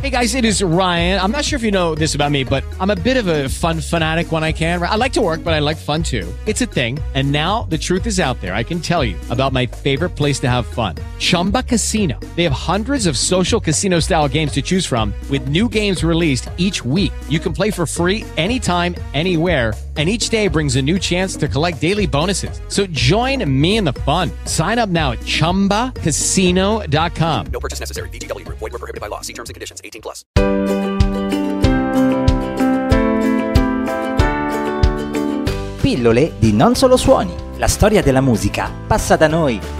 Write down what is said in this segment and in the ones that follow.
Hey guys, it is Ryan. I'm not sure if you know this about me, but I'm a bit of a fun fanatic when I can. I like to work, but I like fun too. It's a thing. And now the truth is out there. I can tell you about my favorite place to have fun. Chumba Casino. They have hundreds of social casino style games to choose from with new games released each week. You can play for free anytime, anywhere and each day brings a new chance to collect daily bonuses. So join me in the fun. Sign up now at ChumbaCasino.com. No purchase necessary. VGW. Void were prohibited by law. See terms and conditions. 18 plus. Pillole di Non Solo Suoni. La storia della musica passa da noi.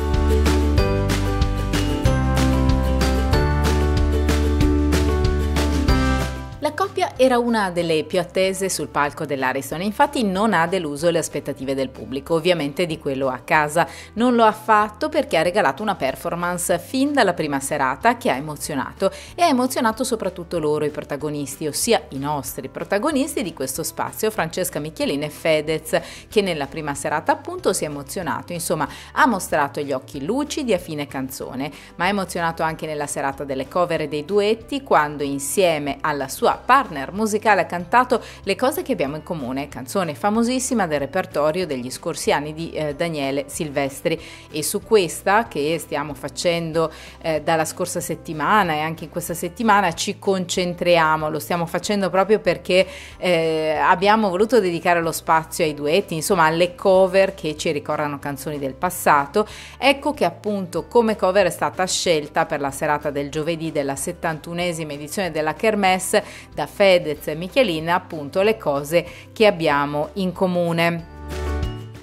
Era una delle più attese sul palco dell'Ariston e infatti non ha deluso le aspettative del pubblico, ovviamente di quello a casa. Non lo ha fatto perché ha regalato una performance fin dalla prima serata che ha emozionato e ha emozionato soprattutto loro, i protagonisti, ossia i nostri protagonisti di questo spazio, Francesca Michelin e Fedez, che nella prima serata appunto si è emozionato, insomma ha mostrato gli occhi lucidi a fine canzone, ma ha emozionato anche nella serata delle cover e dei duetti quando insieme alla sua partner musicale ha cantato Le cose che abbiamo in comune, canzone famosissima del repertorio degli scorsi anni di eh, Daniele Silvestri e su questa che stiamo facendo eh, dalla scorsa settimana e anche in questa settimana ci concentriamo, lo stiamo facendo proprio perché eh, abbiamo voluto dedicare lo spazio ai duetti, insomma alle cover che ci ricordano canzoni del passato. Ecco che appunto come cover è stata scelta per la serata del giovedì della 71esima edizione della Kermesse da Fede Fedez e Michelina appunto le cose che abbiamo in comune.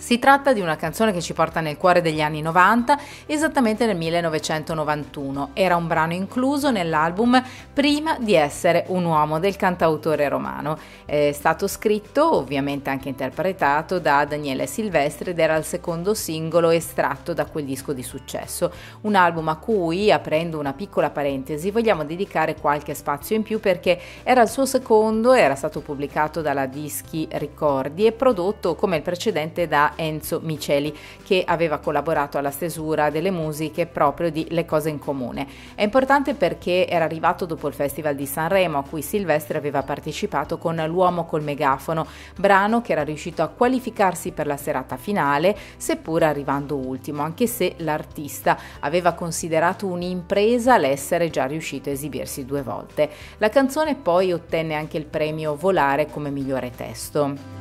Si tratta di una canzone che ci porta nel cuore degli anni 90, esattamente nel 1991. Era un brano incluso nell'album prima di essere un uomo del cantautore romano. È stato scritto, ovviamente anche interpretato da Daniele Silvestri ed era il secondo singolo estratto da quel disco di successo. Un album a cui, aprendo una piccola parentesi, vogliamo dedicare qualche spazio in più perché era il suo secondo, era stato pubblicato dalla Dischi Ricordi e prodotto come il precedente da Enzo Miceli, che aveva collaborato alla stesura delle musiche proprio di Le cose in comune. È importante perché era arrivato dopo il Festival di Sanremo, a cui Silvestre aveva partecipato con L'uomo col megafono, brano che era riuscito a qualificarsi per la serata finale, seppur arrivando ultimo, anche se l'artista aveva considerato un'impresa l'essere già riuscito a esibirsi due volte. La canzone poi ottenne anche il premio Volare come migliore testo.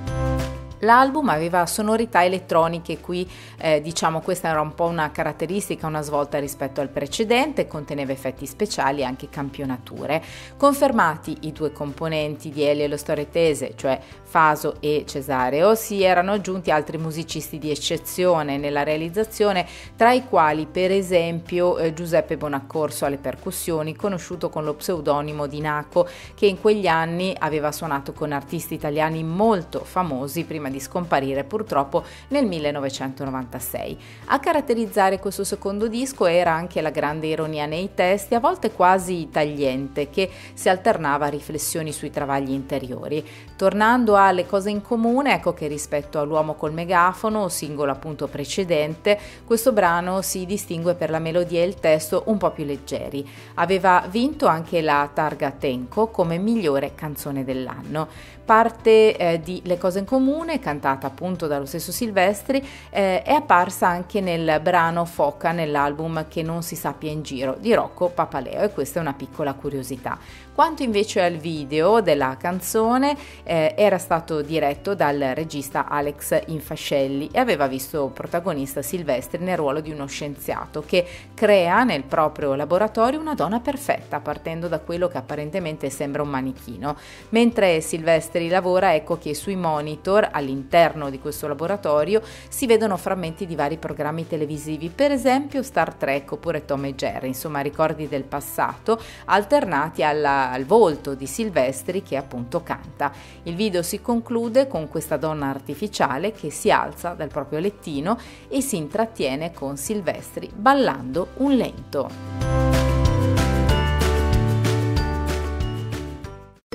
L'album aveva sonorità elettroniche, qui eh, diciamo questa era un po' una caratteristica, una svolta rispetto al precedente, conteneva effetti speciali e anche campionature. Confermati i due componenti di Elio e lo Storetese, cioè Faso e Cesareo, si erano aggiunti altri musicisti di eccezione nella realizzazione, tra i quali per esempio eh, Giuseppe Bonaccorso alle percussioni, conosciuto con lo pseudonimo di Naco, che in quegli anni aveva suonato con artisti italiani molto famosi prima prima di scomparire purtroppo nel 1996. A caratterizzare questo secondo disco era anche la grande ironia nei testi, a volte quasi tagliente, che si alternava a riflessioni sui travagli interiori. Tornando alle cose in comune, ecco che rispetto all'uomo col megafono, singolo appunto precedente, questo brano si distingue per la melodia e il testo un po' più leggeri. Aveva vinto anche la Targa Tenco come migliore canzone dell'anno. Parte eh, di Le cose in comune, cantata appunto dallo stesso Silvestri, eh, è apparsa anche nel brano Foca nell'album Che non si sappia in giro di Rocco Papaleo e questa è una piccola curiosità. Quanto invece al video della canzone eh, era stato diretto dal regista Alex Infascelli e aveva visto protagonista Silvestri nel ruolo di uno scienziato che crea nel proprio laboratorio una donna perfetta partendo da quello che apparentemente sembra un manichino. Mentre Silvestri lavora ecco che sui monitor all'interno di questo laboratorio si vedono frammenti di vari programmi televisivi, per esempio Star Trek oppure Tom e Jerry, insomma ricordi del passato alternati alla al volto di Silvestri che appunto canta. Il video si conclude con questa donna artificiale che si alza dal proprio lettino e si intrattiene con Silvestri ballando un lento.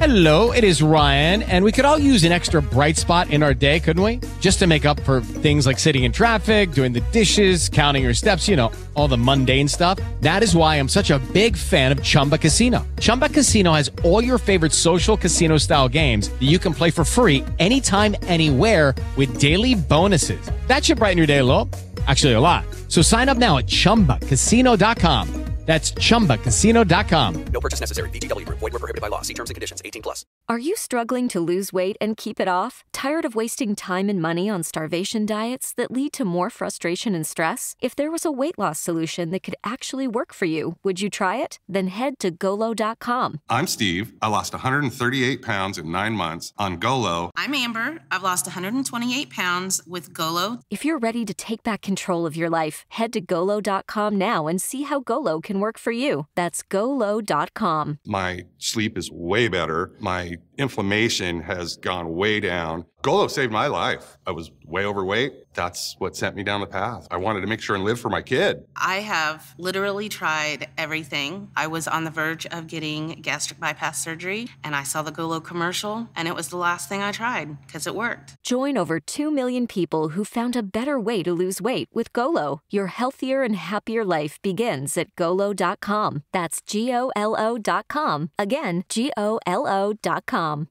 Hello, it is Ryan, and we could all use an extra bright spot in our day, couldn't we? Just to make up for things like sitting in traffic, doing the dishes, counting your steps, you know, all the mundane stuff. That is why I'm such a big fan of Chumba Casino. Chumba Casino has all your favorite social casino style games that you can play for free anytime, anywhere with daily bonuses. That should brighten your day a little. Actually, a lot. So sign up now at chumbacasino.com. That's chumbacasino.com. No purchase necessary. Group. Void were prohibited by law. See terms and conditions. 18 plus. Are you struggling to lose weight and keep it off? Tired of wasting time and money on starvation diets that lead to more frustration and stress? If there was a weight loss solution that could actually work for you, would you try it? Then head to golo.com. I'm Steve. I lost 138 pounds in nine months on Golo. I'm Amber. I've lost 128 pounds with Golo. If you're ready to take back control of your life, head to golo.com now and see how Golo can work for you. That's golo.com. My sleep is way better. My inflammation has gone way down. Golo saved my life. I was way overweight. That's what sent me down the path. I wanted to make sure and live for my kid. I have literally tried everything. I was on the verge of getting gastric bypass surgery, and I saw the Golo commercial, and it was the last thing I tried because it worked. Join over 2 million people who found a better way to lose weight with Golo. Your healthier and happier life begins at golo.com. That's G O L O.com. Again, G O L O.com.